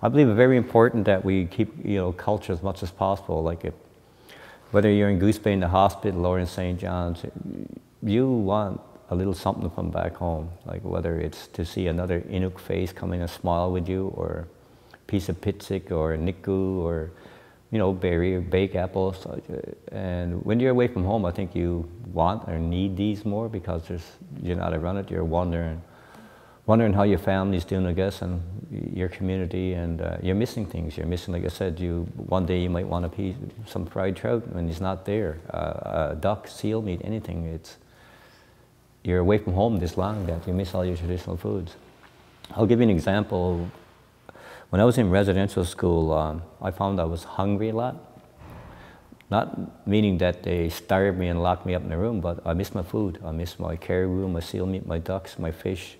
I believe it's very important that we keep, you know, culture as much as possible. Like if, whether you're in Goose Bay in the hospital or in St. John's, you want a little something from back home. Like whether it's to see another Inuk face coming and smile with you or a piece of pitsik or a niku or, you know, berry or bake apples. And when you're away from home, I think you want or need these more because there's, you're not around it, you're wondering wondering how your family's doing, I guess, and your community, and uh, you're missing things. You're missing, like I said, you one day you might want a piece, some fried trout when he's not there, uh, duck, seal meat, anything. It's you're away from home this long that you miss all your traditional foods. I'll give you an example. When I was in residential school, um, I found I was hungry a lot. Not meaning that they starved me and locked me up in a room, but I missed my food. I missed my caribou, my seal meat, my ducks, my fish.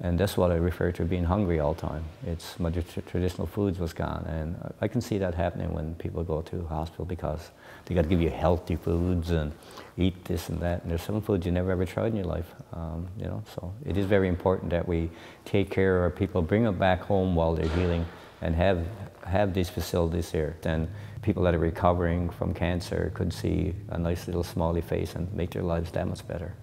And that's what I refer to being hungry all the time. It's my traditional foods was gone. And I can see that happening when people go to hospital because they got to give you healthy foods and eat this and that. And there's some foods you never ever tried in your life, um, you know. So it is very important that we take care of people, bring them back home while they're healing and have, have these facilities here. Then people that are recovering from cancer could see a nice little smiley face and make their lives that much better.